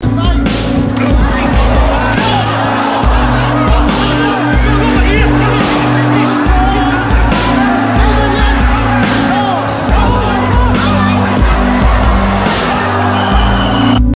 Right.